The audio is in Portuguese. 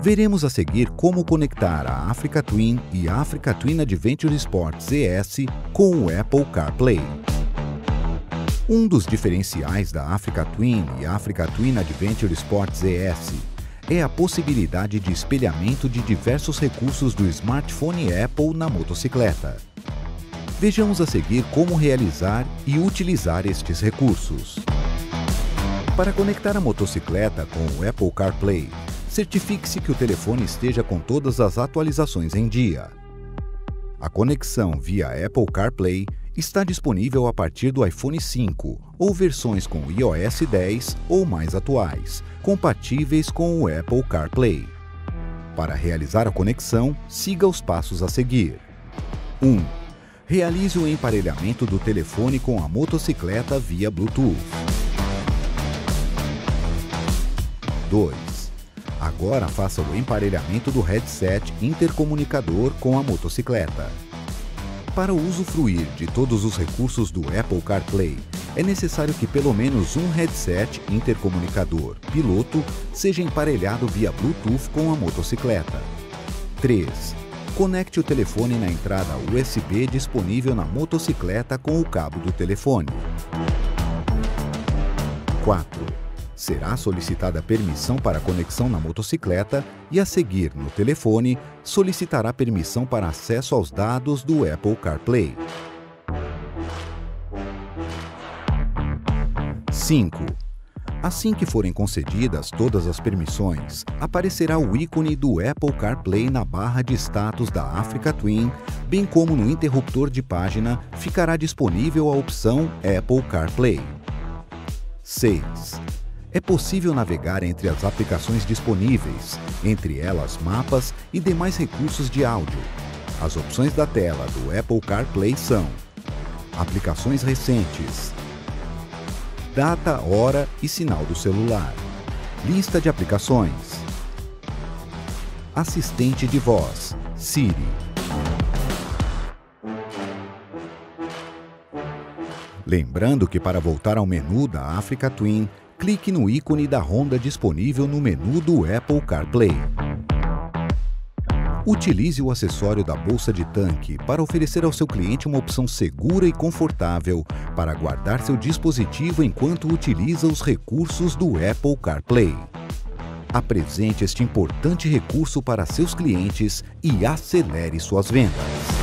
Veremos a seguir como conectar a Africa Twin e a Africa Twin Adventure Sports ES com o Apple CarPlay. Um dos diferenciais da Africa Twin e Africa Twin Adventure Sports ES é a possibilidade de espelhamento de diversos recursos do smartphone Apple na motocicleta. Vejamos a seguir como realizar e utilizar estes recursos. Para conectar a motocicleta com o Apple CarPlay, certifique-se que o telefone esteja com todas as atualizações em dia. A conexão via Apple CarPlay está disponível a partir do iPhone 5 ou versões com iOS 10 ou mais atuais, compatíveis com o Apple CarPlay. Para realizar a conexão, siga os passos a seguir. 1. Realize o emparelhamento do telefone com a motocicleta via Bluetooth. 2. Agora faça o emparelhamento do headset intercomunicador com a motocicleta. Para usufruir de todos os recursos do Apple CarPlay, é necessário que pelo menos um headset intercomunicador piloto seja emparelhado via Bluetooth com a motocicleta. 3. Conecte o telefone na entrada USB disponível na motocicleta com o cabo do telefone. 4 será solicitada permissão para conexão na motocicleta e, a seguir, no telefone, solicitará permissão para acesso aos dados do Apple CarPlay. 5. Assim que forem concedidas todas as permissões, aparecerá o ícone do Apple CarPlay na barra de status da Africa Twin, bem como no interruptor de página ficará disponível a opção Apple CarPlay. 6 é possível navegar entre as aplicações disponíveis, entre elas mapas e demais recursos de áudio. As opções da tela do Apple CarPlay são Aplicações recentes Data, hora e sinal do celular Lista de aplicações Assistente de voz Siri Lembrando que para voltar ao menu da Africa Twin, clique no ícone da Honda disponível no menu do Apple CarPlay. Utilize o acessório da bolsa de tanque para oferecer ao seu cliente uma opção segura e confortável para guardar seu dispositivo enquanto utiliza os recursos do Apple CarPlay. Apresente este importante recurso para seus clientes e acelere suas vendas.